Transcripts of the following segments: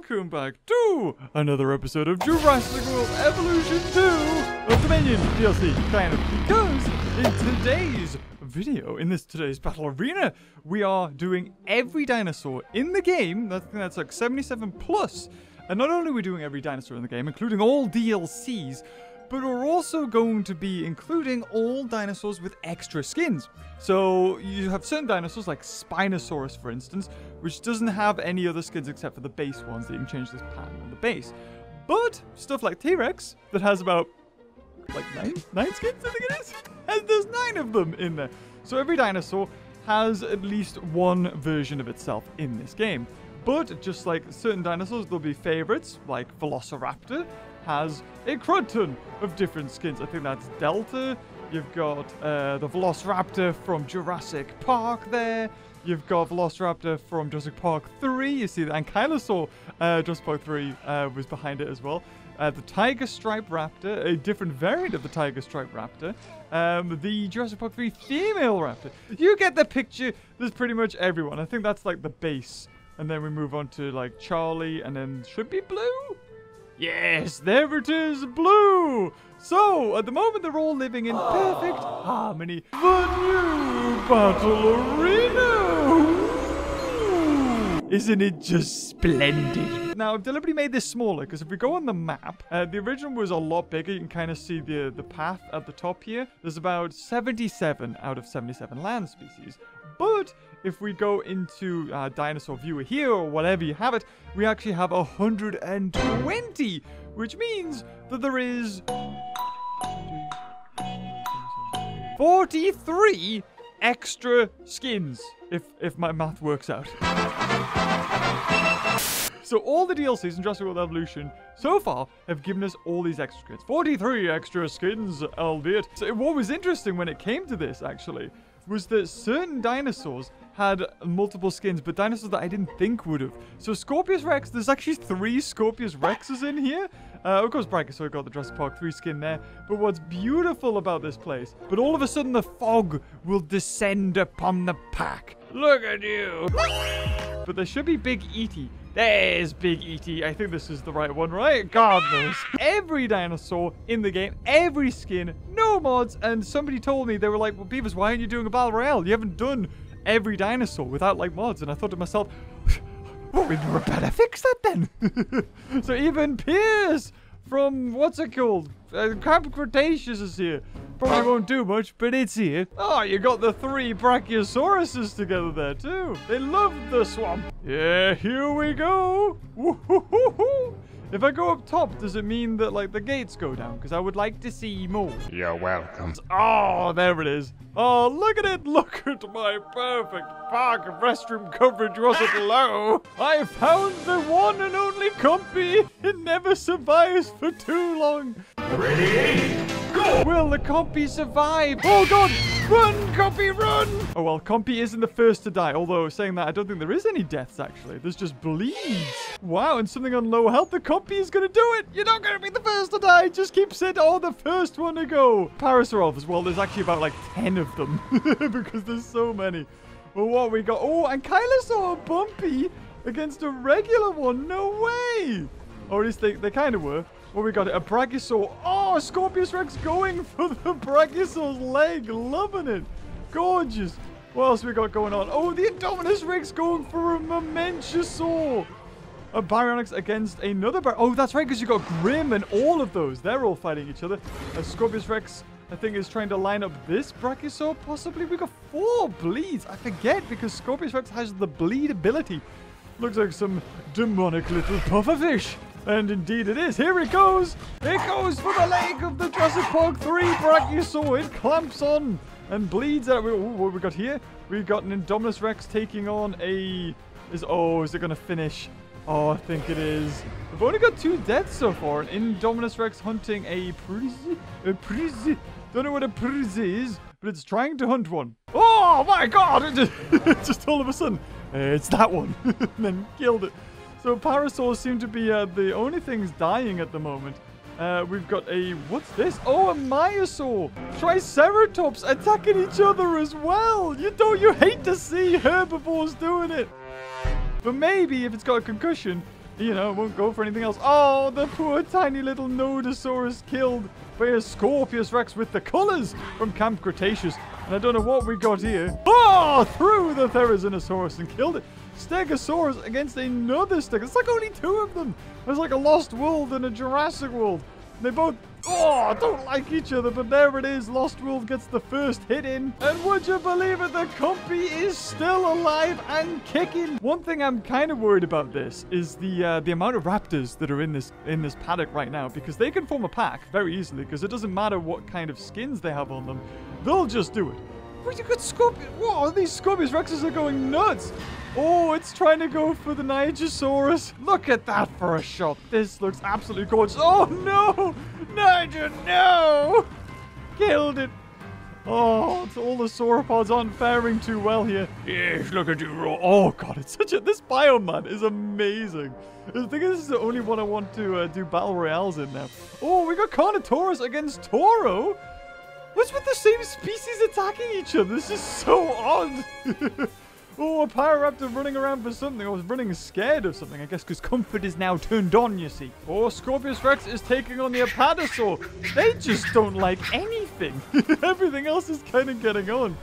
welcome back to another episode of Jurassic World Evolution 2 of Dominion DLC, kind of, because in today's video, in this today's battle arena, we are doing every dinosaur in the game, think that's like 77 plus, and not only are we doing every dinosaur in the game, including all DLCs, but we're also going to be including all dinosaurs with extra skins. So you have certain dinosaurs like Spinosaurus, for instance, which doesn't have any other skins except for the base ones that you can change this pattern on the base. But stuff like T-Rex that has about like nine, nine skins, I think it is, and there's nine of them in there. So every dinosaur has at least one version of itself in this game. But just like certain dinosaurs, there'll be favorites like Velociraptor, has a crud ton of different skins. I think that's Delta. You've got uh, the Velociraptor from Jurassic Park there. You've got Velociraptor from Jurassic Park 3. You see that Ankylosaur, uh, Jurassic Park 3 uh, was behind it as well. Uh, the Tiger Stripe Raptor, a different variant of the Tiger Stripe Raptor. Um, the Jurassic Park 3 female raptor. You get the picture. There's pretty much everyone. I think that's like the base. And then we move on to like Charlie and then should be Blue? Yes, there it is, blue. So, at the moment, they're all living in perfect harmony. The new battle arena. Isn't it just splendid? Now, I've deliberately made this smaller because if we go on the map, uh, the original was a lot bigger. You can kind of see the, the path at the top here. There's about 77 out of 77 land species. But if we go into uh, Dinosaur Viewer here or whatever you have it, we actually have 120, which means that there is 43 extra skins, if if my math works out. So all the DLCs in Jurassic World Evolution so far have given us all these extra skins. 43 extra skins, albeit. So what was interesting when it came to this, actually, was that certain dinosaurs had multiple skins, but dinosaurs that I didn't think would have. So Scorpius Rex, there's actually three Scorpius Rexes in here. Uh, of course, Brachiosaur got the Jurassic Park 3 skin there. But what's beautiful about this place, but all of a sudden the fog will descend upon the pack. Look at you. But there should be Big E.T. There's Big E.T. I think this is the right one, right? God knows. every dinosaur in the game, every skin, no mods, and somebody told me, they were like, well, Beavers, why aren't you doing a Battle Royale? You haven't done every dinosaur without, like, mods. And I thought to myself, well, we better fix that then. so even Pierce from, what's it called? Uh, Camp Cretaceous is here. Probably won't do much, but it's here. Oh, you got the three Brachiosauruses together there, too. They love the swamp. Yeah, here we go. If I go up top, does it mean that, like, the gates go down? Because I would like to see more. You're welcome. Oh, there it is. Oh, look at it. Look at my perfect park restroom coverage, was it low? I found the one and only compy. It never survives for too long. Ready? Go! Will the compy survive? Oh, God. Run, compy, run. Oh, well, compy isn't the first to die. Although, saying that, I don't think there is any deaths, actually. There's just bleeds. Wow, and something on low health. The compy is going to do it. You're not going to be the first to die. Just keep saying, oh, the first one to go. Parasaurolf as well. There's actually about like 10 of them because there's so many. Well, what we got? Oh, and Kylosaur Bumpy against a regular one. No way. Or at least they, they kind of were. What we got? A Brachiosaur. Oh, Scorpius Rex going for the Brachiosaur's leg. Loving it. Gorgeous. What else we got going on? Oh, the Indominus Rex going for a Mamenchisaur. A Baryonyx against another Bar Oh, that's right, because you got Grim and all of those. They're all fighting each other. A Scorpius Rex, I think, is trying to line up this Brachiosaur. Possibly we got four bleeds. I forget, because Scorpius Rex has the bleed ability. Looks like some demonic little pufferfish. And indeed it is. Here it goes. It goes for the leg of the Jurassic Park 3 Brachiosaur. It clamps on and bleeds out. Ooh, what we got here? We've got an Indominus Rex taking on a... Is Oh, is it going to finish? Oh, I think it is. We've only got two deaths so far. An Indominus Rex hunting a Priz... A. Don't know what a Priz is, but it's trying to hunt one. Oh, my God! It just, just all of a sudden, it's that one. and then killed it. So parasaurs seem to be uh, the only things dying at the moment. Uh, we've got a... What's this? Oh, a Maiasaur. Triceratops attacking each other as well. You don't... You hate to see herbivores doing it. But maybe if it's got a concussion, you know, it won't go for anything else. Oh, the poor tiny little Nodosaurus killed by a Scorpius Rex with the colors from Camp Cretaceous. And I don't know what we got here. Oh, threw the Therizinosaurus and killed it. Stegosaurus against another Steg. It's like only two of them. There's like a Lost World and a Jurassic World. They both, oh, don't like each other, but there it is. Lost World gets the first hit in. And would you believe it, the Compy is still alive and kicking. One thing I'm kind of worried about this is the uh, the amount of raptors that are in this in this paddock right now, because they can form a pack very easily, because it doesn't matter what kind of skins they have on them. They'll just do it. You get Scorpion? Whoa, these Scorpius Rexes are going nuts. Oh, it's trying to go for the Nigersaurus. Look at that for a shot. This looks absolutely gorgeous. Oh, no. Niger, no. Killed it. Oh, it's all the sauropods aren't faring too well here. Yes, look at you roar. Oh, God, it's such a... This Bioman is amazing. I think this is the only one I want to uh, do battle royales in now. Oh, we got Carnotaurus against Toro. What's with the same species attacking each other? This is so odd. oh, a Pyroraptor running around for something. I was running scared of something, I guess, because comfort is now turned on, you see. Oh, Scorpius Rex is taking on the Apatosaur. They just don't like anything. Everything else is kind of getting on.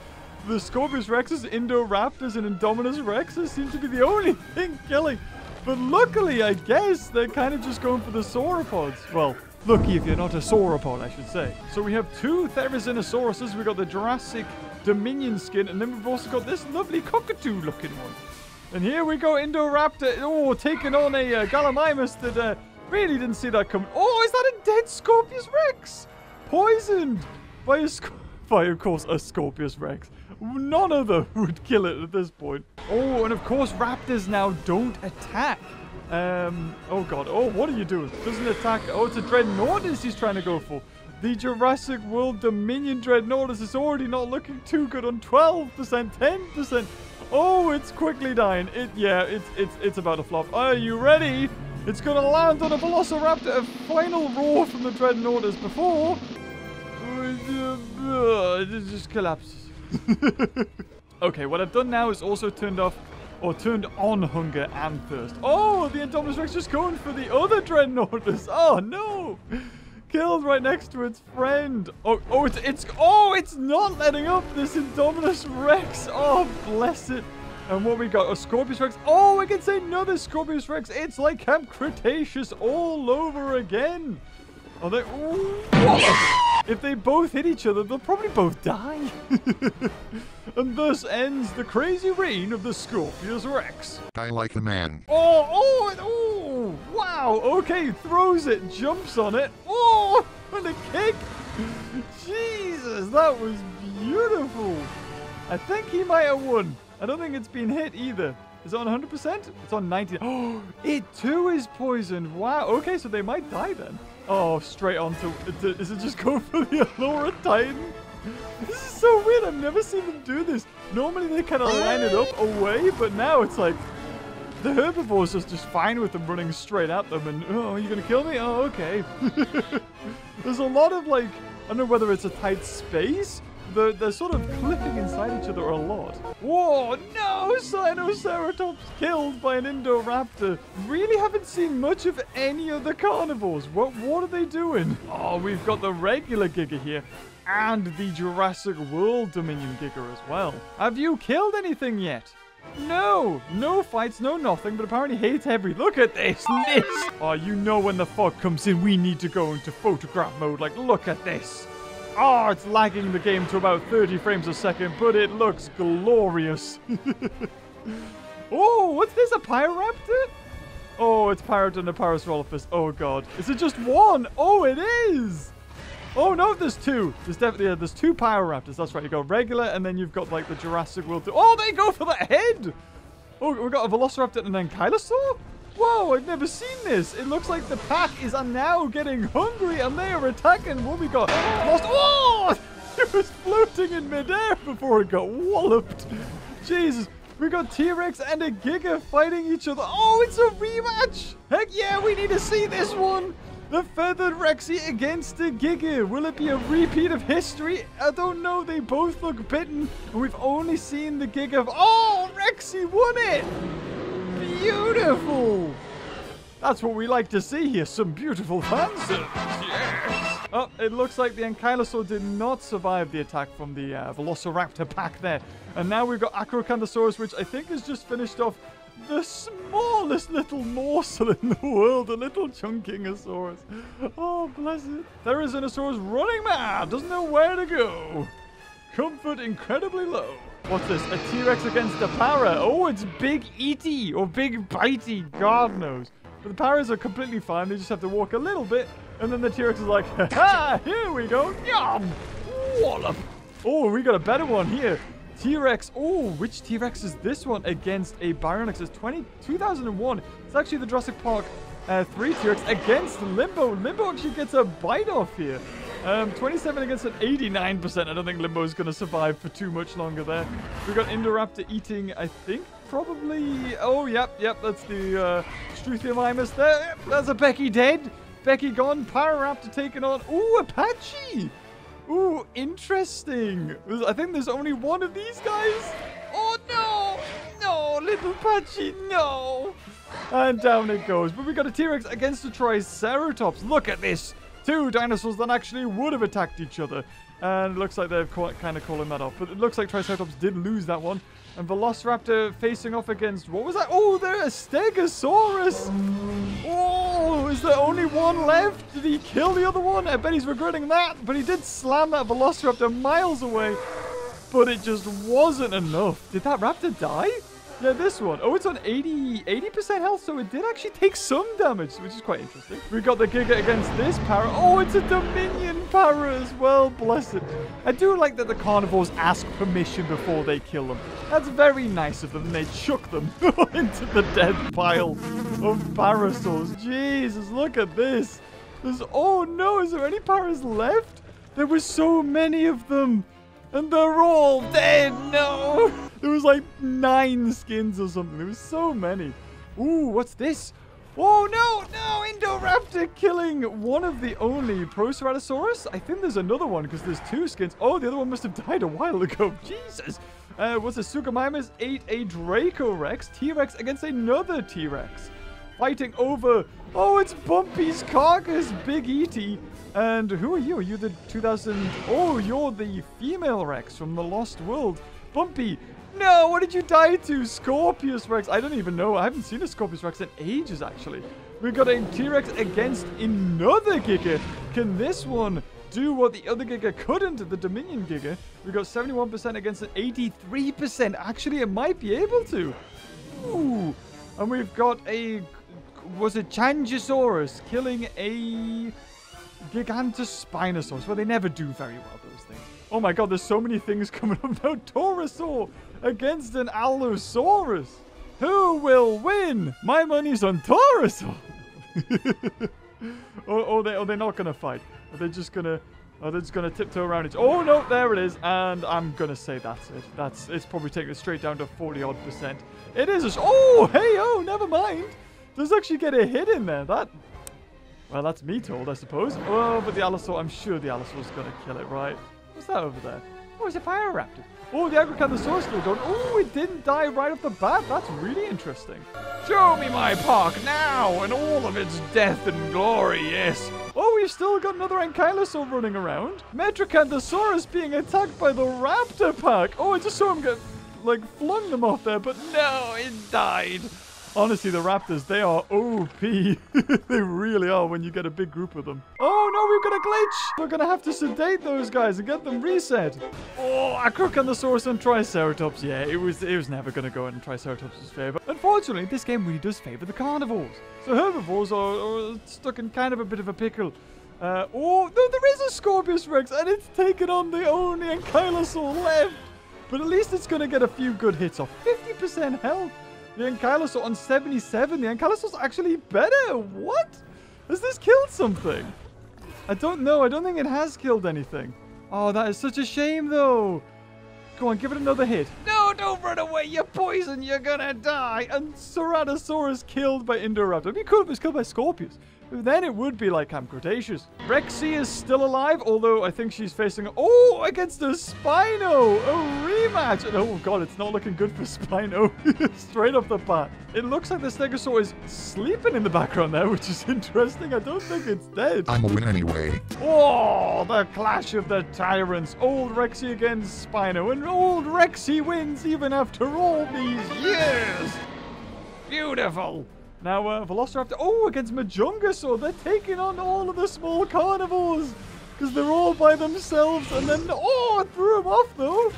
The Scorpius Rexes, Indoraptors, and Indominus Rexes seem to be the only thing killing. But luckily, I guess, they're kind of just going for the sauropods. Well, Lucky if you're not a sauropod, I should say. So we have two Therizinosaurus. We've got the Jurassic Dominion skin, and then we've also got this lovely cockatoo-looking one. And here we go, Indoraptor. Oh, taking on a uh, Gallimimus that uh, really didn't see that coming. Oh, is that a dead Scorpius Rex? Poisoned by a by, of course, a Scorpius Rex. None of them would kill it at this point. Oh, and of course, raptors now don't attack. Um, oh god. Oh, what are you doing? Doesn't attack. Oh, it's a Dreadnoughtus he's trying to go for. The Jurassic World Dominion Dreadnoughtus is already not looking too good on 12%, 10%. Oh, it's quickly dying. It, yeah, it's, it's, it's about to flop. Are you ready? It's going to land on a Velociraptor. A final roar from the Dreadnoughtus before... It just collapses. okay, what I've done now is also turned off or turned on hunger and thirst. Oh, the Indominus Rex just going for the other Dreadnoughtus. Oh, no. Killed right next to its friend. Oh, oh, it's, it's, oh, it's not letting up this Indominus Rex. Oh, bless it. And what we got? A Scorpius Rex. Oh, we can say another Scorpius Rex. It's like Camp Cretaceous all over again. Are they... Ooh, If they both hit each other, they'll probably both die. and thus ends the crazy reign of the Scorpius Rex. I like a man. Oh, oh, oh, wow. Okay, throws it, jumps on it. Oh, and a kick. Jesus, that was beautiful. I think he might have won. I don't think it's been hit either. Is it on 100%? It's on 90. Oh, it too is poisoned. Wow. Okay, so they might die then. Oh, straight on to... Is it just go for the Allura Titan? This is so weird. I've never seen them do this. Normally they kind of line it up away, but now it's like... The herbivores just just fine with them running straight at them and, oh, are you going to kill me? Oh, okay. There's a lot of like, I don't know whether it's a tight space they're, they're sort of clipping inside each other a lot. Whoa, no! Sinoceratops killed by an Indoraptor. Really haven't seen much of any of the carnivores. What, what are they doing? Oh, we've got the regular Giga here and the Jurassic World Dominion Giga as well. Have you killed anything yet? No, no fights, no nothing, but apparently hates every. Look at this, this. Oh, you know when the fog comes in, we need to go into photograph mode. Like, look at this. Oh, it's lagging the game to about 30 frames a second, but it looks glorious. oh, what's this? A Pyroraptor? Oh, it's Pirate and a Parasaurolophus. Oh, God. Is it just one? Oh, it is. Oh, no, there's two. There's definitely, yeah, there's two Pyroraptors. That's right. You got regular, and then you've got, like, the Jurassic World. Oh, they go for the head. Oh, we got a Velociraptor and an Ankylosaur? Whoa, I've never seen this. It looks like the pack is now getting hungry and they are attacking. What we got? Lost. Oh! It was floating in midair before it got walloped. Jesus. We got T-Rex and a Giga fighting each other. Oh, it's a rematch. Heck yeah, we need to see this one. The Feathered Rexy against the Giga. Will it be a repeat of history? I don't know. They both look bitten. And we've only seen the Giga. Oh, Rexy won it. Beautiful! That's what we like to see here. Some beautiful fan service. Yes. Oh, it looks like the Ankylosaur did not survive the attack from the uh, Velociraptor pack there. And now we've got Acrocanthosaurus, which I think has just finished off the smallest little morsel in the world, a little Chungkingosaurus. Oh, bless it. There is an Therizinosaurus running mad, doesn't know where to go. Comfort incredibly low. What's this? A T-Rex against a para. Oh, it's Big Eaty or Big Bitey. God knows. But the paras are completely fine. They just have to walk a little bit. And then the T-Rex is like, ha here we go. Yum! Wallop. Oh, we got a better one here. T-Rex. Oh, which T-Rex is this one against a Baryonyx? It's 20, 2001. It's actually the Jurassic Park uh, 3 T-Rex against Limbo. Limbo actually gets a bite off here. Um, 27 against an 89%. I don't think Limbo is going to survive for too much longer there. We've got Indoraptor eating, I think, probably... Oh, yep, yep, that's the uh, Struthiomimus there. Yep, that's a Becky dead. Becky gone. Pararaptor taken on... Ooh, Apache! Ooh, interesting. I think there's only one of these guys. Oh, no! No, little Patchy, no! And down it goes. But we got a T-Rex against a Triceratops. Look at this. Two dinosaurs that actually would have attacked each other. And it looks like they're kind of calling that off. But it looks like Triceratops did lose that one. And Velociraptor facing off against... What was that? Oh, there's a Stegosaurus. Oh, is there only one left? Did he kill the other one? I bet he's regretting that. But he did slam that Velociraptor miles away. But it just wasn't enough. Did that raptor die? Yeah, this one. Oh, it's on 80, 80% health, so it did actually take some damage, which is quite interesting. We got the Giga against this para. Oh, it's a Dominion para as well. Bless it. I do like that the carnivores ask permission before they kill them. That's very nice of them, they chuck them into the dead pile of parasaurs. Jesus, look at this. There's, oh no, is there any paras left? There were so many of them. And they're all dead. No. There was like nine skins or something. There was so many. Ooh, what's this? Oh, no, no, Indoraptor killing one of the only Proceratosaurus. I think there's another one because there's two skins. Oh, the other one must have died a while ago. Jesus. Uh, what's this? Suchomimus ate a Dracorex T-Rex against another T-Rex. Fighting over... Oh, it's Bumpy's carcass, Big E.T. And who are you? Are you the 2000... Oh, you're the female Rex from the Lost World. Bumpy, no, what did you die to? Scorpius Rex. I don't even know. I haven't seen a Scorpius Rex in ages, actually. We've got a T-Rex against another Giga. Can this one do what the other Giga couldn't, the Dominion Giga? We've got 71% against an 83%. Actually, it might be able to. Ooh. And we've got a... Was it Changosaurus killing a... Gigantospinosaurus? Well, they never do very well, those things. Oh my god, there's so many things coming up now. Torosaur against an Allosaurus. Who will win? My money's on Torosaur. oh, oh, they, oh, they're not going to fight. Are they just going to... Oh, they're just going to tiptoe around it. Oh, no, there it is. And I'm going to say that's it. That's It's probably taking it straight down to 40-odd percent. It is a... Oh, hey, oh, never mind. Does actually get a hit in there. That... Well, that's me told, I suppose. Oh, but the Allosaur... I'm sure the Allosaur's going to kill it, right? What's that over there? Oh, it's a Fire Raptor. Oh, the Acrocanthosaurus still going. Oh, it didn't die right off the bat. That's really interesting. Show me my park now and all of its death and glory, yes. Oh, we've still got another Ankylosaur running around. Metriacanthosaurus being attacked by the Raptor pack. Oh, I just saw him get, like, flung them off there, but no, it died. Honestly, the Raptors, they are OP. they really are when you get a big group of them. Oh, no, we've got a glitch. We're going to have to sedate those guys and get them reset. Oh, Acrocanthosaurus and Triceratops. Yeah, it was it was never going to go in Triceratops' favor. Unfortunately, this game really does favor the carnivores. So herbivores are, are stuck in kind of a bit of a pickle. Uh, oh, no, there is a Scorpius Rex, and it's taken on the only Ankylosaur left. But at least it's going to get a few good hits off. 50% health. The Ankylosaur on 77. The Ankylosaur's actually better. What? Has this killed something? I don't know. I don't think it has killed anything. Oh, that is such a shame, though. Go on, give it another hit. No, don't run away. You're poisoned. You're gonna die. And Ceratosaurus killed by Indoraptor. It'd be cool if it was killed by Scorpius. Then it would be like Camp Cretaceous. Rexy is still alive, although I think she's facing... Oh, against a Spino! A rematch! And oh god, it's not looking good for Spino. Straight off the bat. It looks like the Stegosaur is sleeping in the background there, which is interesting. I don't think it's dead. I'm a win anyway. Oh, the clash of the tyrants. Old Rexy against Spino, and old Rexy wins even after all these years. Beautiful. Now, uh, Velociraptor, oh, against Majungasaur, they're taking on all of the small carnivores. Because they're all by themselves, and then, oh, I threw them off, though.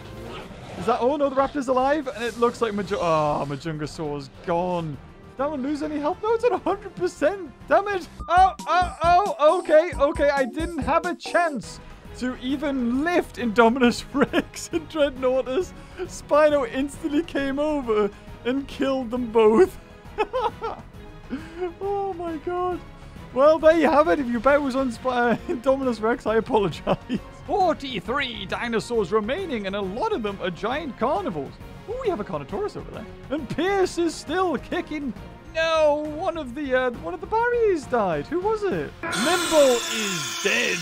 Is that, oh no, the Raptor's alive, and it looks like Maj oh, Majungasaur's gone. Did that one lose any health? No, it's at 100%. Damn it. Oh, oh, oh, okay, okay, I didn't have a chance to even lift Indominus Rex and Dreadnoughtus. Spino instantly came over and killed them both. oh my god. Well, there you have it. If your bet was on uh, Indominus Rex, I apologize. 43 dinosaurs remaining, and a lot of them are giant carnivores. Oh, we have a Carnotaurus over there. And Pierce is still kicking. No, one of the uh, one of the Barrys died. Who was it? Nimble is dead.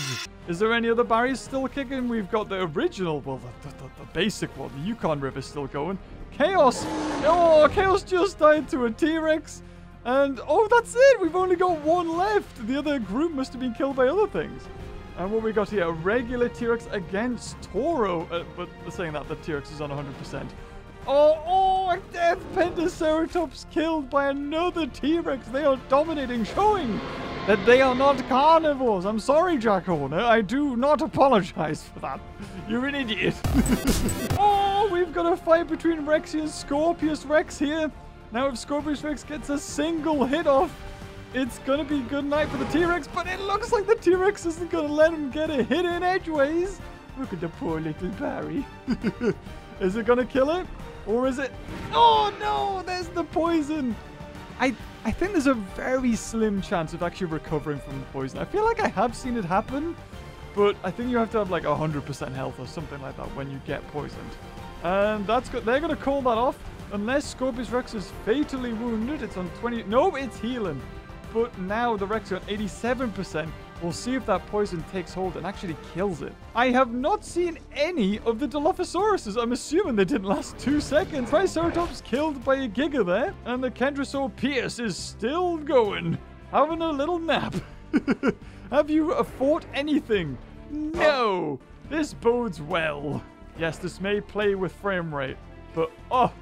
Is there any other Barrys still kicking? We've got the original, well, the, the, the, the basic one. The Yukon River still going. Chaos. Oh, Chaos just died to a T-Rex. And, oh, that's it. We've only got one left. The other group must have been killed by other things. And what we got here, a regular T-Rex against Toro. Uh, but saying that, the T-Rex is on 100%. Oh, oh, a death Pentaceratops killed by another T-Rex. They are dominating, showing that they are not carnivores. I'm sorry, Jack Horner. I do not apologize for that. You're an idiot. oh, we've got a fight between Rexy and Scorpius Rex here. Now, if Scorpius Rex gets a single hit off, it's going to be good night for the T-Rex, but it looks like the T-Rex isn't going to let him get a hit in edgeways. Look at the poor little Barry. is it going to kill it? Or is it... Oh, no! There's the poison! I, I think there's a very slim chance of actually recovering from the poison. I feel like I have seen it happen, but I think you have to have like 100% health or something like that when you get poisoned. And that's good. They're going to call that off. Unless Scorpius Rex is fatally wounded. It's on 20... No, it's healing. But now the Rex on 87%. We'll see if that poison takes hold and actually kills it. I have not seen any of the Dilophosauruses. I'm assuming they didn't last two seconds. Triceratops killed by a Giga there. And the Kentrosaur Pierce is still going. Having a little nap. have you uh, fought anything? No. This bodes well. Yes, this may play with frame rate. But, oh,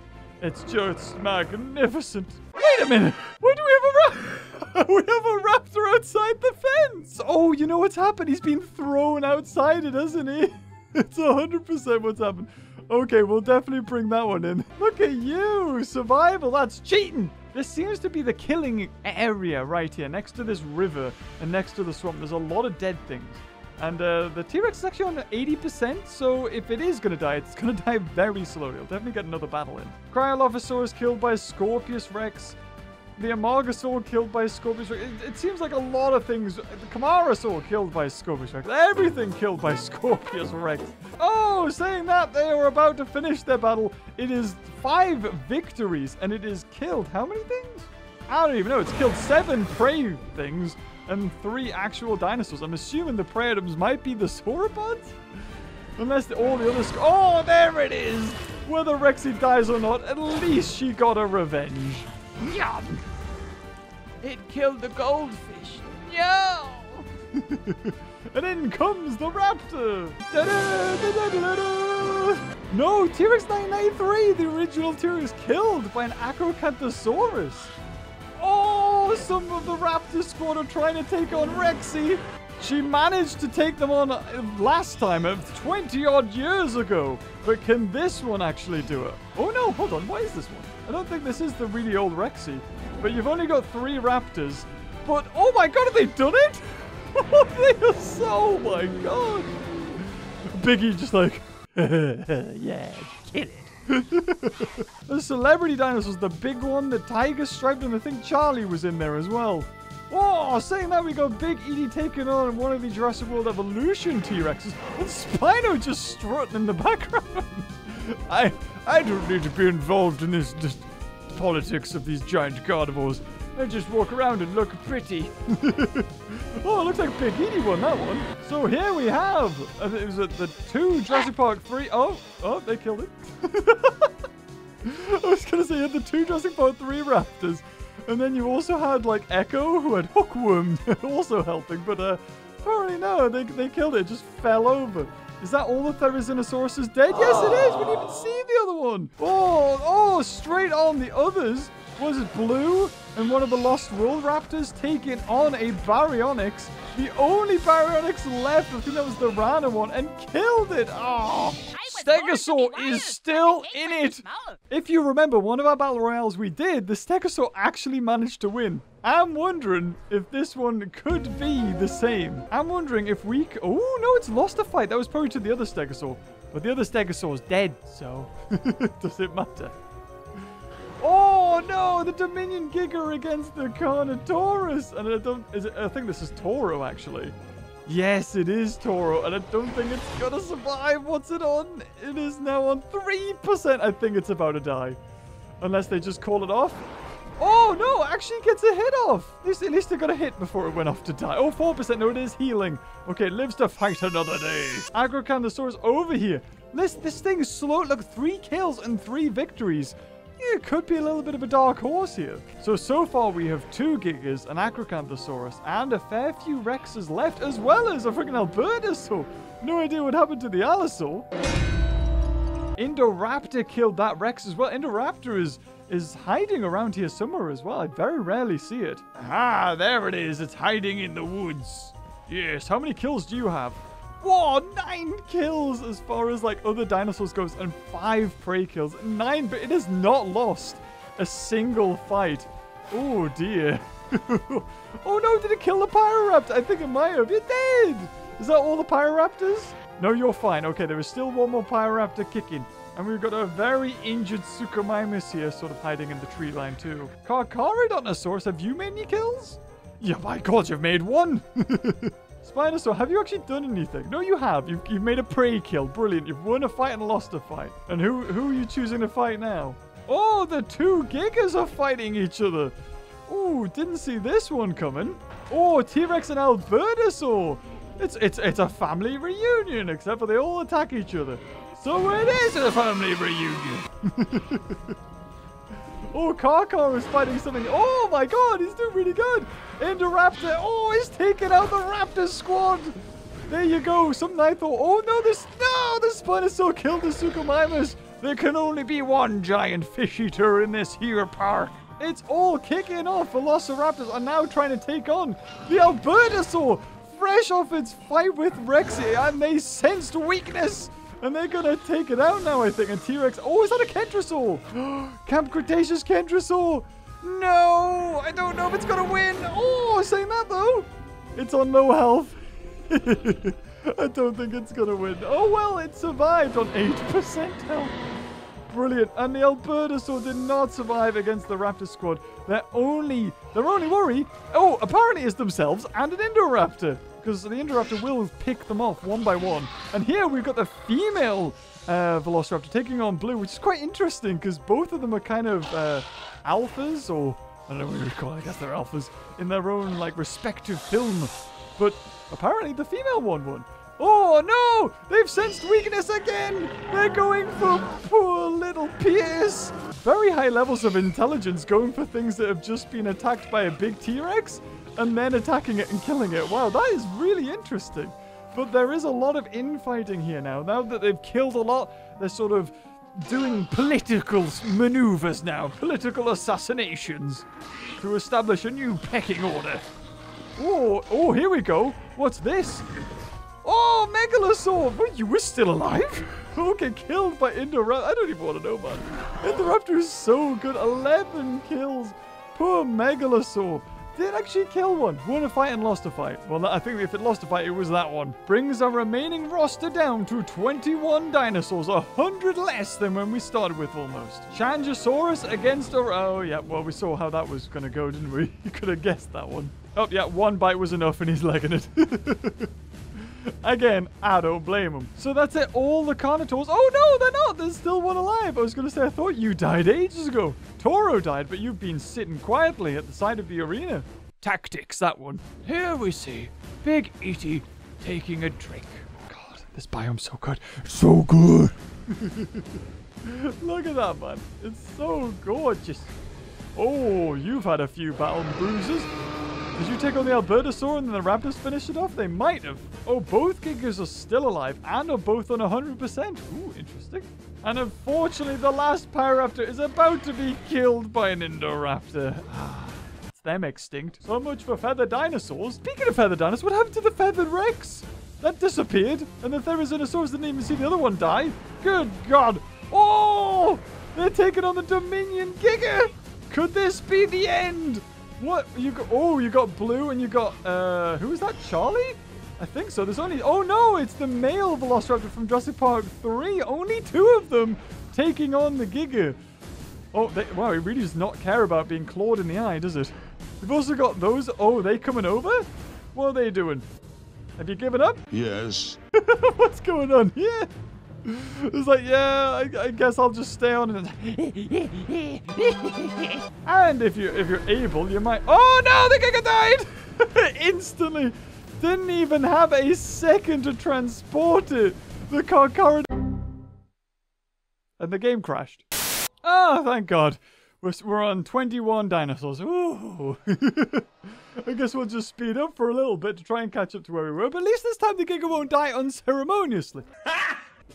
it's just magnificent. Wait a minute. Why do we have a we have a raptor outside the fence. Oh, you know what's happened? He's been thrown outside it, hasn't he? It's 100% what's happened. Okay, we'll definitely bring that one in. Look at you. Survival. That's cheating. This seems to be the killing area right here, next to this river and next to the swamp. There's a lot of dead things. And uh, the T-Rex is actually on 80%, so if it is going to die, it's going to die very slowly. It'll definitely get another battle in. Cryolophosaurus killed by Scorpius Rex. The Amargasaur killed by Scorpius Rex. It, it, seems like a lot of things. The Camarasaur killed by Scorpius Rex. Everything killed by Scorpius Rex. Oh, saying that, they are about to finish their battle. It is five victories, and it is killed how many things? I don't even know. It's killed seven prey things and three actual dinosaurs. I'm assuming the prey items might be the sauropods? Unless all the others... Oh, there it is! Whether Rexy dies or not, at least she got a revenge. Yum! It killed the goldfish. No! and in comes the raptor! Da -da, da no, T-Rex 993, the original T-Rex killed by an Acrocanthosaurus. Some of the Raptor squad are trying to take on Rexy. She managed to take them on uh, last time, uh, 20 odd years ago. But can this one actually do it? Oh no, hold on. What is this one? I don't think this is the really old Rexy. But you've only got three Raptors. But oh my god, have they done it? they are so, oh my god. Biggie just like, yeah, kill it the celebrity dinosaurs, the big one, the tiger striped, and I think Charlie was in there as well. Oh, saying that, we got Big Edie taking on one of the Jurassic World Evolution T-Rexes, and Spino just strutting in the background. I I don't need to be involved in this, this politics of these giant carnivores. They just walk around and look pretty. oh, it looks like Edie won that one. So here we have, uh, it was uh, the two Jurassic Park 3. Oh, oh, they killed it. I was going to say, you had the two Jurassic Park 3 raptors. And then you also had, like, Echo, who had Hookworm also helping. But uh, apparently, no, they, they killed it. it. just fell over. Is that all the Therizinosaurus is dead? Yes, it is. We didn't even see the other one. Oh, oh, straight on the others. Was it Blue and one of the Lost World Raptors taking on a Baryonyx? The only Baryonyx left, I think that was the Rana one, and killed it. Oh, Stegosaur is still in it. If you remember, one of our battle royales we did, the Stegosaur actually managed to win. I'm wondering if this one could be the same. I'm wondering if we... Oh, no, it's lost a fight. That was probably to the other Stegosaur. But the other Stegosaur is dead, so does it matter? Oh no, the Dominion Giga against the Carnotaurus. And I don't, is it, I think this is Toro actually. Yes, it is Toro, and I don't think it's gonna survive. What's it on? It is now on 3%. I think it's about to die. Unless they just call it off. Oh, no, actually gets a hit off. At least, at least it got a hit before it went off to die. Oh, 4%. No, it is healing. Okay, lives to fight another day. Acrocanthosaurus over here. This, this thing is slow. Look, three kills and three victories. Yeah, it could be a little bit of a dark horse here. So, so far we have two Gigas, an Acrocanthosaurus, and a fair few Rexes left, as well as a freaking Albertosaur. No idea what happened to the Allosaur. Indoraptor killed that Rex as well. Indoraptor is is hiding around here somewhere as well. I very rarely see it. Ah, there it is. It's hiding in the woods. Yes, how many kills do you have? Whoa, nine kills as far as like other dinosaurs goes and five prey kills. Nine, but it has not lost a single fight. Oh dear. oh no, did it kill the Pyroraptor? I think it might have. It did. Is that all the Pyroraptors? No, you're fine. Okay, there is still one more Pyroraptor kicking. And we've got a very injured Suchomimus here sort of hiding in the tree line too. Carcharodontosaurus, have you made any kills? Yeah, my god, you've made one! Spinosaur, have you actually done anything? No, you have. You've, you've made a prey kill. Brilliant. You've won a fight and lost a fight. And who, who are you choosing to fight now? Oh, the two Gigas are fighting each other. Ooh, didn't see this one coming. Oh, T-Rex and Albertosaur. It's, it's, it's a family reunion, except for they all attack each other. So it is a family reunion. oh, Karkar is fighting something. Oh my god, he's doing really good. Indoraptor. Oh, he's taking out the Raptor squad. There you go. Something I. Oh no, this no, the Spinosaur killed the Suchomimus. There can only be one giant fish eater in this here park. It's all kicking off. Velociraptors are now trying to take on the Albertosaur, fresh off its fight with Rexy, and they sensed weakness. And they're gonna take it out now, I think. And T-Rex. Oh, is that a Kentrosaur? Camp Cretaceous Kentrosaur. No, I don't know if it's gonna win. Oh, saying that though, it's on low health. I don't think it's gonna win. Oh well, it survived on 8% health. Brilliant. And the Albertosaur did not survive against the Raptor squad. Their only, their only worry, oh, apparently is themselves and an Indoraptor because the Indoraptor will pick them off one by one. And here we've got the female uh, Velociraptor taking on Blue, which is quite interesting because both of them are kind of uh, alphas, or I don't know what you would call it, I guess they're alphas, in their own like respective film. But apparently the female one won. Oh no! They've sensed weakness again! They're going for poor little Pierce! Very high levels of intelligence going for things that have just been attacked by a big T-Rex and then attacking it and killing it. Wow, that is really interesting. But there is a lot of infighting here now. Now that they've killed a lot, they're sort of doing political maneuvers now, political assassinations to establish a new pecking order. Oh, oh, here we go. What's this? Oh, Megalosaur! Wait, you were still alive? Okay, killed by Indoraptor. I don't even want to know, man. Indoraptor is so good. 11 kills. Poor Megalosaur. Did actually kill one. Won a fight and lost a fight. Well, I think if it lost a fight, it was that one. Brings our remaining roster down to 21 dinosaurs. 100 less than when we started with almost. Changosaurus against a... Oh, yeah. Well, we saw how that was going to go, didn't we? You could have guessed that one. Oh, yeah. One bite was enough and he's legging it. Again, I don't blame him. So that's it. All the Carnotaurs. Oh, no, they're not. There's still one alive. I was going to say, I thought you died ages ago. Toro died, but you've been sitting quietly at the side of the arena. Tactics, that one. Here we see Big Eaty taking a drink. God, this biome's so good. So good. Look at that, man. It's so gorgeous. Oh, you've had a few battle bruises. Did you take on the Albertosaur and then the Raptors finish it off? They might have. Oh, both Gigas are still alive and are both on 100%. Ooh, interesting. And unfortunately, the last Pyroraptor is about to be killed by an Indoraptor. it's them extinct. So much for feathered dinosaurs. Speaking of feathered dinosaurs, what happened to the feathered Rex? That disappeared, and the Therizinosaurus didn't even see the other one die. Good God. Oh! They're taking on the Dominion Giga! Could this be the end? What? You got, oh, you got Blue and you got, uh, who is that? Charlie? I think so. There's only, oh no, it's the male Velociraptor from Jurassic Park 3. Only two of them taking on the Giga. Oh, they, wow, it really does not care about being clawed in the eye, does it? We've also got those. Oh, they coming over? What are they doing? Have you given up? Yes. What's going on here? It's like, yeah, I, I guess I'll just stay on and. and if you if you're able, you might. Oh no, the Giga died instantly. Didn't even have a second to transport it. The car car and the game crashed. Oh, thank God. We're, we're on 21 dinosaurs. Ooh. I guess we'll just speed up for a little bit to try and catch up to where we were. But at least this time the Giga won't die unceremoniously.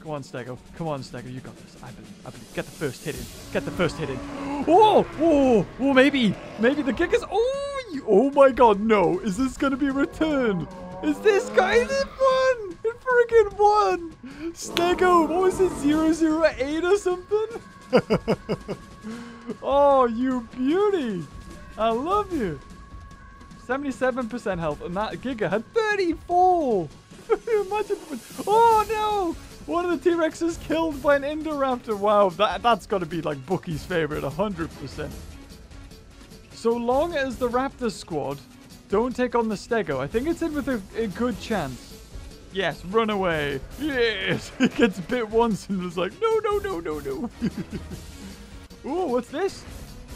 Come on, Stego. Come on, Stego. You got this. I believe. I believe. Get the first hit in. Get the first hit in. Oh! Oh! Oh, maybe. Maybe the Giga's... Oh! You, oh my god, no. Is this going to be returned? Is this guy... Is it one? It freaking won! Stego, what was it? 008 or something? oh, you beauty. I love you. 77% health, and that Giga had 34! Imagine. Oh no! One of the T-Rexes killed by an Indoraptor. Wow, that, that's got to be like Bookie's favorite, 100%. So long as the Raptor squad don't take on the Stego, I think it's in with a, a good chance. Yes, run away. Yes! He gets bit once and was like, no, no, no, no, no. oh, what's this?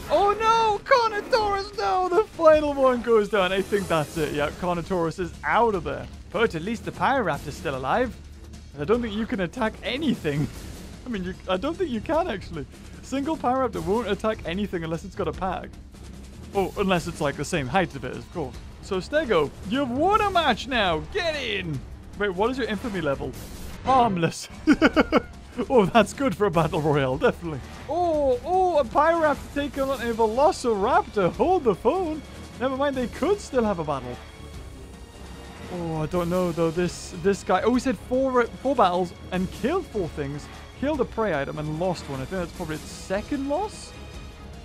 Oh no, Carnotaurus, no! The final one goes down. I think that's it. Yeah, Carnotaurus is out of there. But at least the Pyroraptor's still alive. And I don't think you can attack anything. I mean, you, I don't think you can, actually. Single Pyroraptor won't attack anything unless it's got a pack. Oh, unless it's like the same height of it, of course. So, Stego, you've won a match now. Get in. Wait, what is your infamy level? Harmless. oh, that's good for a battle royale, definitely. Oh, oh, a Pyroraptor taking on a Velociraptor. Hold the phone. Never mind, they could still have a battle. Oh, I don't know though. This this guy. Oh, he said four four battles and killed four things. Killed a prey item and lost one. I think that's probably its second loss.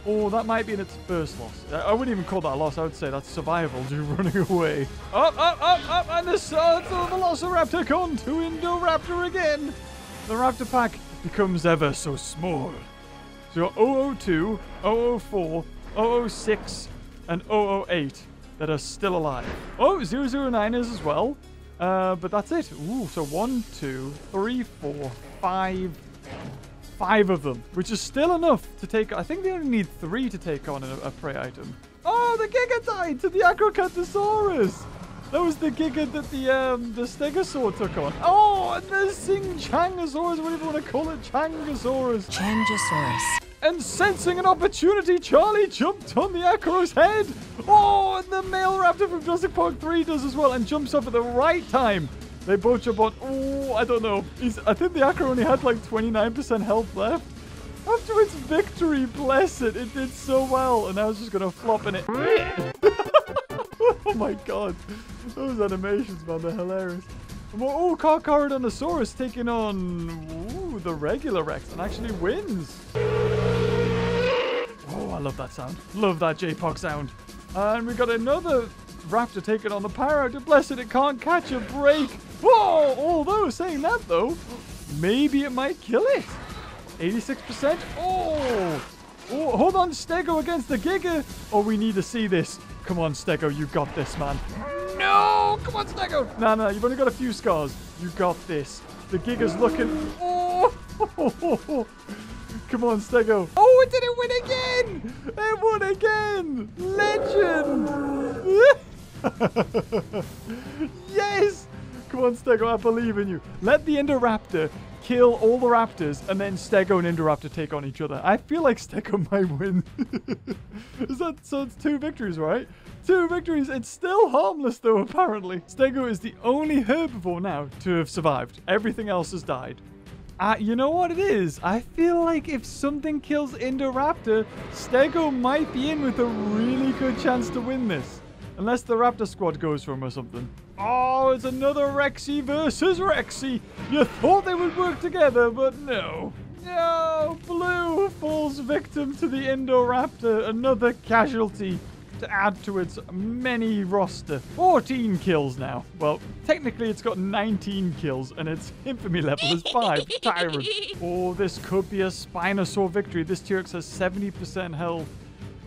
Oh, that might be in its first loss. I wouldn't even call that a loss. I would say that's survival due running away. Up, up, up, up, and the, uh, the Velociraptor gone to Indoraptor again. The Raptor pack becomes ever so small. So 002, 004, 006, and 008 that are still alive. Oh, 009 is as well. Uh, but that's it. Ooh, so one, two, three, four, five, five of them, which is still enough to take. I think they only need three to take on a, a prey item. Oh, the Giga died to the Acrocanthosaurus. That was the Giga that the um the Stegosaur took on. Oh, and the Singchangosaurus, whatever you want to call it, Changosaurus. Changosaurus. And sensing an opportunity, Charlie jumped on the Acro's head. Oh, and the male raptor from Jurassic Park 3 does as well and jumps up at the right time. They both jump on. Oh, I don't know. He's, I think the Acro only had like 29% health left. After its victory, bless it, it did so well. And I was just going to flop in it. oh my god. Those animations, man, they're hilarious. Oh, Carcharodontosaurus taking on the regular Rex and actually wins. Oh, I love that sound. Love that JPOG sound. And we got another raptor taking on the Pyroraptor. Bless it, it can't catch a break. Whoa! Although, saying that though, maybe it might kill it. 86%. Oh! Oh, hold on, Stego against the Giga. Oh, we need to see this. Come on, Stego, you got this, man. No! Come on, Stego. No, no, you've only got a few scars. You got this. The Giga's looking... Oh! Come on, Stego. Oh, it didn't win again! It won again! Legend! yes! Come on, Stego, I believe in you. Let the Indoraptor kill all the raptors, and then Stego and Indoraptor take on each other. I feel like Stego might win. Is that so? It's two victories, right? Two victories. It's still harmless, though, apparently. Stego is the only herbivore now to have survived. Everything else has died. Uh, you know what it is? I feel like if something kills Indoraptor, Stego might be in with a really good chance to win this. Unless the Raptor squad goes for him or something. Oh, it's another Rexy versus Rexy. You thought they would work together, but no. No, Blue falls victim to the Indoraptor. Another casualty to add to its many roster. 14 kills now. Well, technically it's got 19 kills and its infamy level is 5. Tyrant. Oh, this could be a Spinosaur victory. This T-Rex has 70% health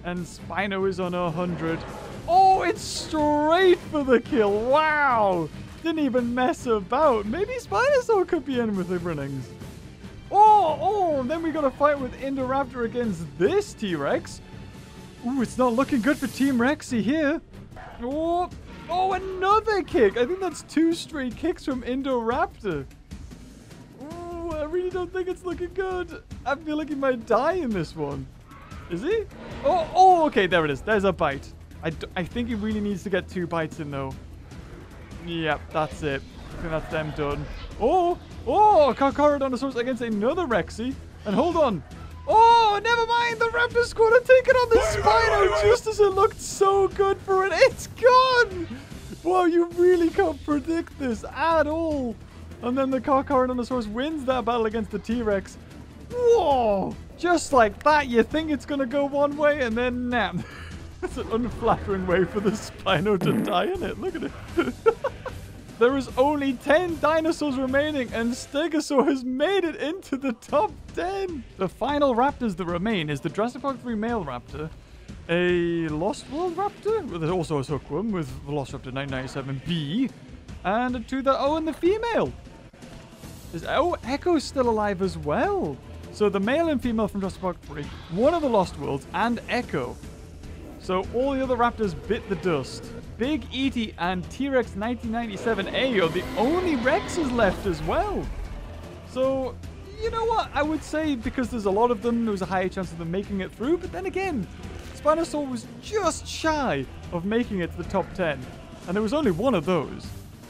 and Spino is on 100. Oh, it's straight for the kill. Wow. Didn't even mess about. Maybe Spinosaur could be in with the runnings. Oh, oh, and then we got to fight with Indoraptor against this T-Rex. Ooh, it's not looking good for Team Rexy here. Oh, oh, another kick. I think that's two straight kicks from Indoraptor. Ooh, I really don't think it's looking good. I feel like he might die in this one. Is he? Oh, oh, okay, there it is. There's a bite. I, I think he really needs to get two bites in, though. Yep, that's it. I think that's them done. Oh, oh, Carcharodontosaurus against another Rexy. And hold on. Oh, never mind. The Raptor squad are taking on the Spino just as it looked so good for it. It's gone. Wow, you really can't predict this at all. And then the Carcharodontosaurus wins that battle against the T-Rex. Whoa! Just like that, you think it's going to go one way, and then nah. It's an unflattering way for the Spino to die in it. Look at it. there is only 10 dinosaurs remaining, and Stegosaur has made it into the top 10. The final raptors that remain is the Jurassic Park 3 male raptor, a Lost World raptor, there's also a hookworm with Velociraptor 997B, and a two that, oh, and the female. Is, oh, Echo's still alive as well. So the male and female from Jurassic Park 3, one of the Lost Worlds, and Echo. So all the other raptors bit the dust. Big Eatie and T-Rex 1997A are the only Rexes left as well. So, you know what? I would say because there's a lot of them, there's a higher chance of them making it through. But then again, Spinosaur was just shy of making it to the top 10. And there was only one of those.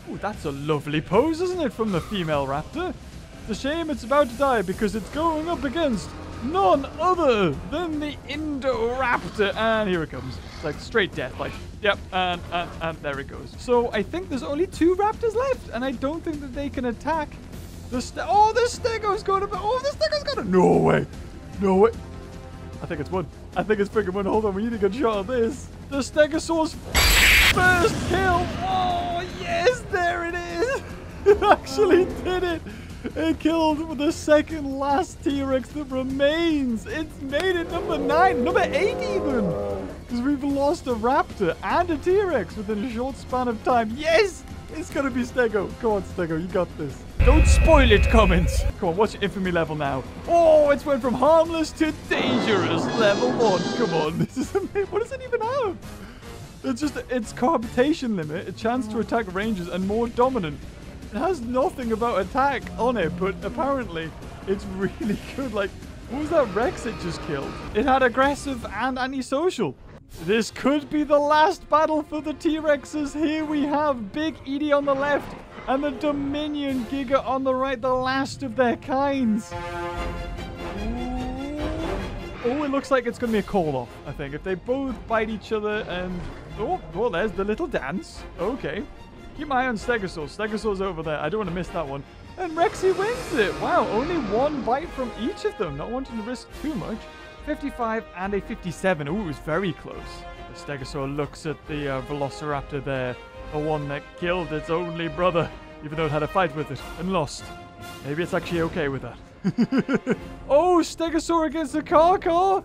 Ooh, that's a lovely pose, isn't it, from the female raptor? It's a shame it's about to die because it's going up against none other than the Indoraptor. And here it comes. Like straight death. Like, yep, and, and, and there it goes. So I think there's only two raptors left, and I don't think that they can attack the ste Oh, the Stego's going to... Oh, the Stego's to... No way. No way. I think it's one. I think it's freaking one. Hold on, we need a good shot of this. The Stegosaurus first kill. Oh, yes, there it is. It actually did it. It killed the second last T-Rex that remains. It's made it number nine, number eight even. Because we've lost a Raptor and a T-Rex within a short span of time. Yes! It's gonna be Stego. Come on, Stego, you got this. Don't spoil it, comments. Come on, what's your infamy level now? Oh, it's went from harmless to dangerous level one. Come on, this is amazing. What does it even have? It's just its cohabitation limit, a chance to attack ranges, and more dominant. It has nothing about attack on it, but apparently it's really good. Like, what was that Rex it just killed? It had aggressive and antisocial. This could be the last battle for the T-Rexes. Here we have Big Eatie on the left and the Dominion Giga on the right, the last of their kinds. Oh, it looks like it's going to be a call-off, I think. If they both bite each other and... Oh, well, there's the little dance. Okay. Keep my eye on Stegosaur. Stegosaur's over there. I don't want to miss that one. And Rexy wins it. Wow, only one bite from each of them. Not wanting to risk too much. 55 and a 57. Ooh, it was very close. The Stegosaur looks at the uh, Velociraptor there. The one that killed its only brother. Even though it had a fight with it and lost. Maybe it's actually okay with that. oh, Stegosaur against the car car.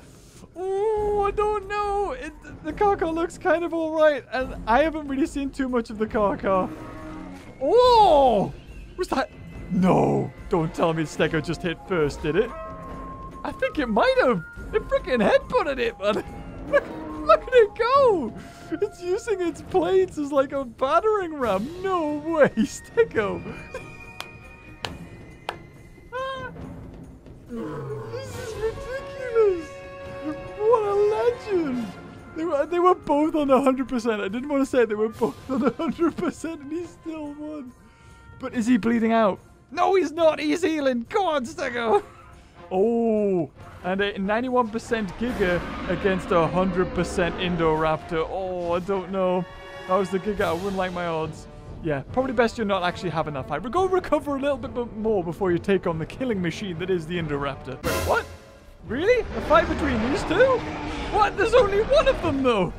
Oh, I don't know. It, the car car looks kind of all right, and I haven't really seen too much of the car car. Oh, was that? No, don't tell me Stego just hit first, did it? I think it might have. It freaking headbutted it, man. Look, look at it go. It's using its plates as like a battering ram. No way, Stego. Ah. this is ridiculous. They were, they were both on 100%. I didn't want to say they were both on 100% and he still won. But is he bleeding out? No, he's not. He's healing. Go on, Stego. Oh, and a 91% Giga against a 100% Indoraptor. Oh, I don't know. That was the Giga. I wouldn't like my odds. Yeah, probably best you not actually have enough hyper. Go recover a little bit more before you take on the killing machine that is the Indoraptor. Wait, what? Really? A fight between these two? What? There's only one of them, though.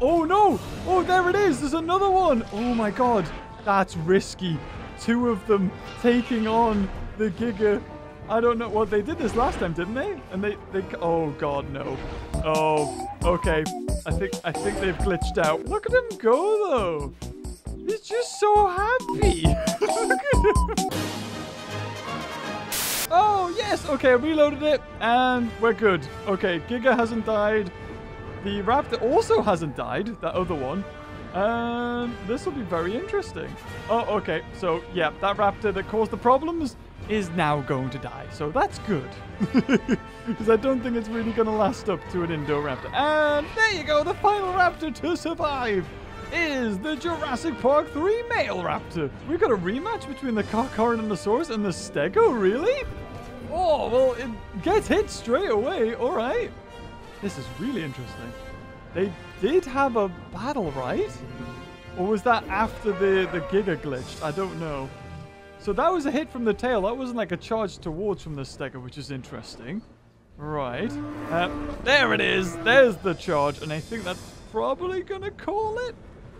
Oh, no. Oh, there it is. There's another one. Oh, my God. That's risky. Two of them taking on the Giga. I don't know. Well, they did this last time, didn't they? And they, they, oh God, no. Oh, okay. I think, I think they've glitched out. Look at him go, though. He's just so happy. Look at him. Oh, yes. Okay, I reloaded it, and we're good. Okay, Giga hasn't died. The Raptor also hasn't died, that other one. And this will be very interesting. Oh, okay. So, yeah, that Raptor that caused the problems is now going to die. So that's good. Because I don't think it's really going to last up to an Indoraptor. And there you go. The final Raptor to survive is the Jurassic Park 3 male Raptor. We've got a rematch between the Carcharodontosaurus and the Stego, really? Oh, well, it gets hit straight away. All right. This is really interesting. They did have a battle, right? Or was that after the, the Giga glitched? I don't know. So that was a hit from the tail. That wasn't like a charge towards from the Stego, which is interesting. Right. Uh, there it is. There's the charge. And I think that's probably going to call it.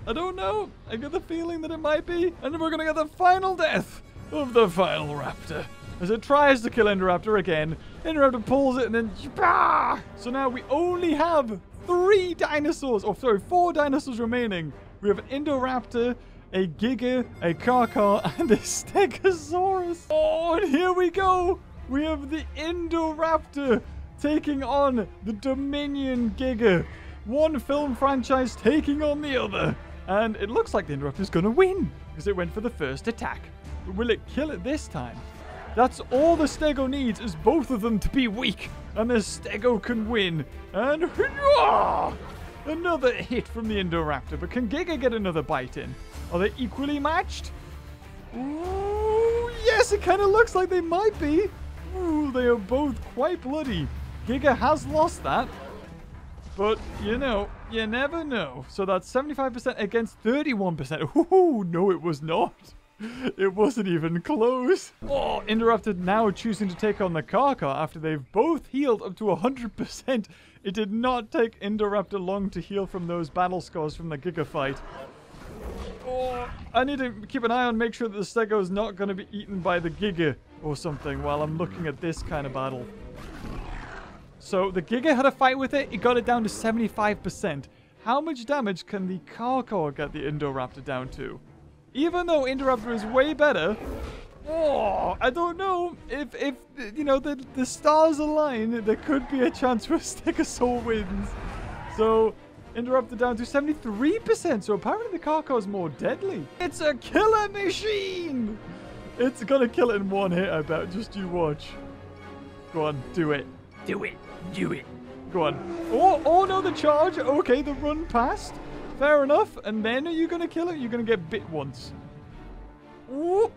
I don't know. I get the feeling that it might be. And then we're going to get the final death of the final raptor. As it tries to kill Indoraptor again, Indoraptor pulls it and then... Bah! So now we only have three dinosaurs. Oh, sorry, four dinosaurs remaining. We have an Indoraptor, a Giga, a Carcar, and a Stegosaurus. Oh, and here we go. We have the Indoraptor taking on the Dominion Giga. One film franchise taking on the other. And it looks like the Indoraptor is going to win because it went for the first attack. But will it kill it this time? That's all the Stego needs is both of them to be weak. And the Stego can win. And another hit from the Indoraptor. But can Giga get another bite in? Are they equally matched? Ooh, yes, it kind of looks like they might be. Ooh, they are both quite bloody. Giga has lost that. But, you know, you never know. So that's 75% against 31%. Ooh, no, it was not. It wasn't even close. Oh, Indoraptor now choosing to take on the Carcar after they've both healed up to 100%. It did not take Indoraptor long to heal from those battle scars from the Giga fight. Oh, I need to keep an eye on make sure that the Stego is not going to be eaten by the Giga or something while I'm looking at this kind of battle. So the Giga had a fight with it. It got it down to 75%. How much damage can the Carcar get the Indoraptor down to? Even though Indoraptor is way better, oh, I don't know if, if you know, the, the stars align, there could be a chance where Stegosaur wins. So, Indoraptor down to 73%, so apparently the Carcar is more deadly. It's a killer machine! It's gonna kill it in one hit, I bet. Just you watch. Go on, do it. Do it. Do it. Go on. Oh, oh no, the charge. Okay, the run passed. Fair enough. And then are you going to kill it? You're going to get bit once. Oh,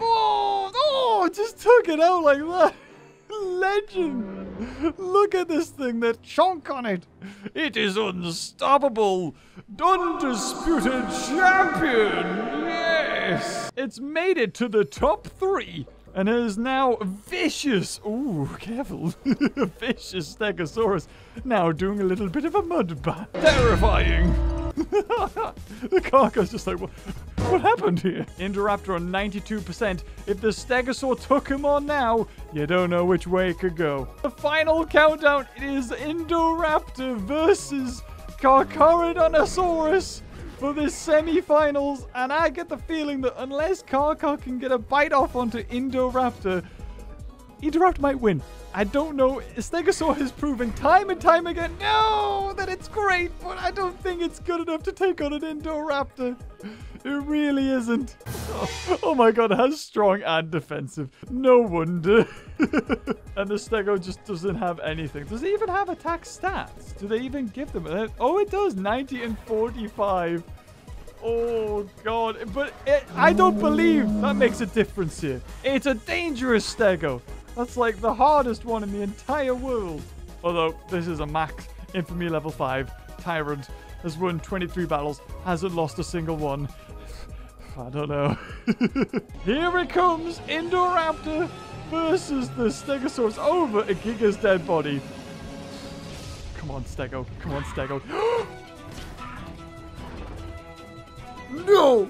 oh, oh, just took it out like that. Legend. Look at this thing, that chunk on it. It is unstoppable. Undisputed champion. Yes. It's made it to the top three and is now vicious. Ooh, careful. vicious Stegosaurus. Now doing a little bit of a mud bath. Terrifying. the Carcar's just like, what? What happened here? Indoraptor on 92%. If the Stegosaur took him on now, you don't know which way it could go. The final countdown is Indoraptor versus Carcharodontosaurus for the semi-finals. And I get the feeling that unless Carcar can get a bite off onto Indoraptor, Indoraptor might win. I don't know. Stegosaur has proven time and time again, no, that it's great, but I don't think it's good enough to take on an Indoraptor. It really isn't. Oh, oh my god, how strong and defensive. No wonder. and the Stego just doesn't have anything. Does it even have attack stats? Do they even give them? Uh, oh, it does. 90 and 45. Oh, God. But it, I don't believe that makes a difference here. It's a dangerous Stego. That's like the hardest one in the entire world. Although, this is a max infamy level 5. Tyrant has won 23 battles, hasn't lost a single one. I don't know. Here it comes, Indoraptor versus the Stegosaurus over a Giga's dead body. Come on, Stego. Come on, Stego. no!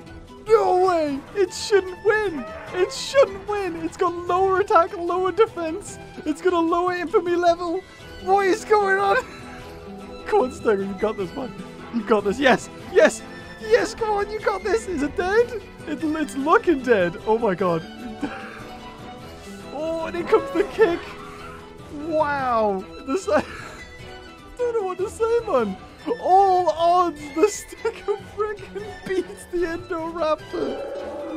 No way! It shouldn't win! It shouldn't win! It's got lower attack, lower defense. It's got a lower infamy level. What is going on? Come on, Stego. You got this, man. You got this. Yes! Yes! Yes, come on, you got this. Is it dead? It, it's looking dead. Oh my god. oh, and here comes the kick. Wow. This, I don't know what to say, man. All odds, the freaking beats the Indoraptor.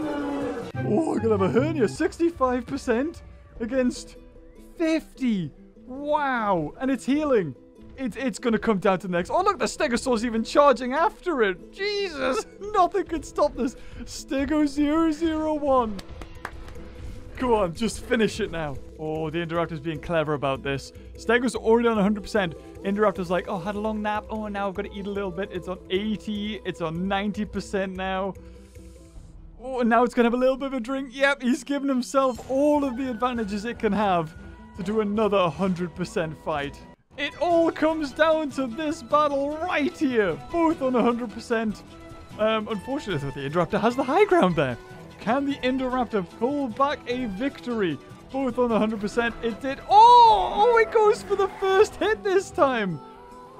Oh, I'm gonna have a hernia. 65% against 50. Wow. And it's healing. It, it's going to come down to the next. Oh, look, the Stegosaur's even charging after it. Jesus, nothing could stop this. Stego 001. Come on, just finish it now. Oh, the Indoraptor's being clever about this. Stego's already on 100%. Indoraptor's like, oh, had a long nap. Oh, now I've got to eat a little bit. It's on 80. It's on 90% now. Oh, and now it's going to have a little bit of a drink. Yep, he's given himself all of the advantages it can have to do another 100% fight. It all comes down to this battle right here. Both on 100%. Um, unfortunately, the Indoraptor has the high ground there. Can the Indoraptor pull back a victory? Both on 100%. It did. Oh! Oh, it goes for the first hit this time.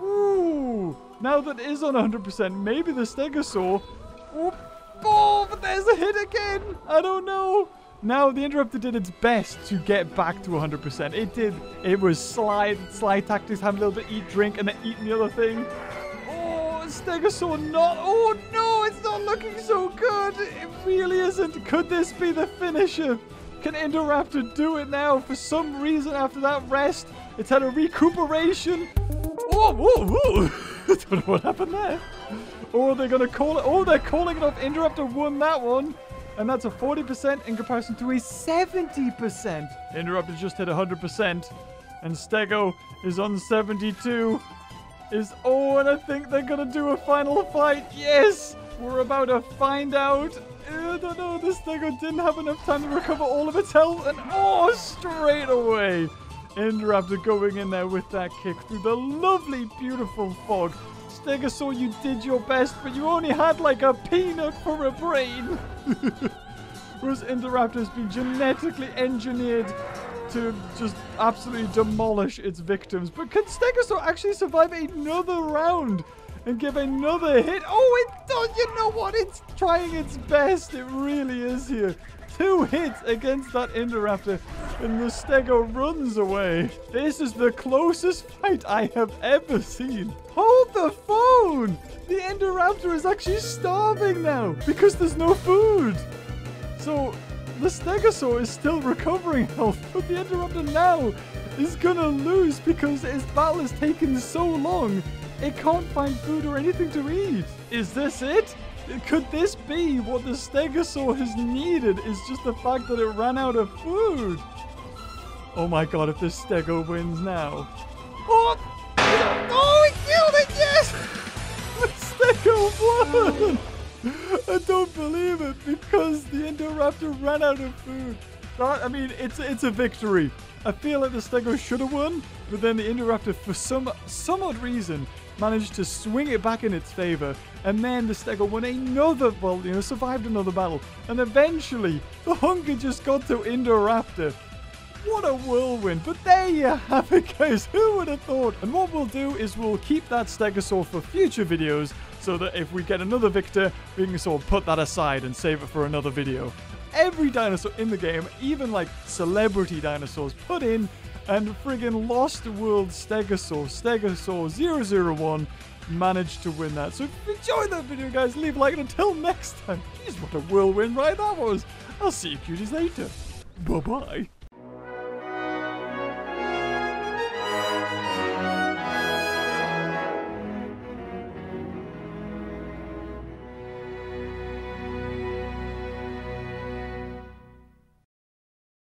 Ooh. Now that is on 100%, maybe the Stegosaur. Oh, oh, but there's a hit again. I don't know. Now, the Indoraptor did its best to get back to 100%. It did. It was slide, slide tactics, having a little bit, eat, drink, and then eating the other thing. Oh, Stegosaur not. Oh, no, it's not looking so good. It really isn't. Could this be the finisher? Can Indoraptor do it now? For some reason, after that rest, it's had a recuperation. Oh, whoa, whoa. Don't know what happened there. Oh, they're going to call it. Oh, they're calling it off. Indoraptor won that one. And that's a 40% in comparison to a 70%. Indoraptor just hit 100%. And Stego is on 72. Is Oh, and I think they're going to do a final fight. Yes! We're about to find out. I don't know. The Stego didn't have enough time to recover all of its health. And oh, straight away. Indoraptor going in there with that kick through the lovely, beautiful fog. Stegosaur, you did your best, but you only had like a peanut for a brain. Whereas Indoraptor has been genetically engineered to just absolutely demolish its victims. But can Stegosaur actually survive another round and give another hit? Oh, it does. You know what? It's trying its best. It really is here. Two hits against that Indoraptor, and the Stego runs away. This is the closest fight I have ever seen. Hold the phone! The Indoraptor is actually starving now because there's no food. So the Stegosaur is still recovering health, but the Indoraptor now is gonna lose because its battle has taken so long. It can't find food or anything to eat. Is this it? Could this be what the Stegosaur has needed is just the fact that it ran out of food? Oh my god, if this Stego wins now. Oh! Oh, he killed it, yes! The Stego won! I don't believe it because the Indoraptor ran out of food. I mean, it's it's a victory. I feel like the Stego should have won, but then the Indoraptor, for some some odd reason, managed to swing it back in its favor, and then the Stego won another, well, you know, survived another battle, and eventually the hunger just got to Indoraptor. What a whirlwind. But there you have it, guys. Who would have thought? And what we'll do is we'll keep that Stegosaur for future videos so that if we get another victor, we can sort of put that aside and save it for another video. Every dinosaur in the game, even like celebrity dinosaurs, put in and friggin' Lost World Stegosaur, Stegosaur 001, managed to win that. So if you enjoyed that video, guys, leave a like. And until next time, jeez, what a whirlwind ride that was. I'll see you cuties later. Bye-bye.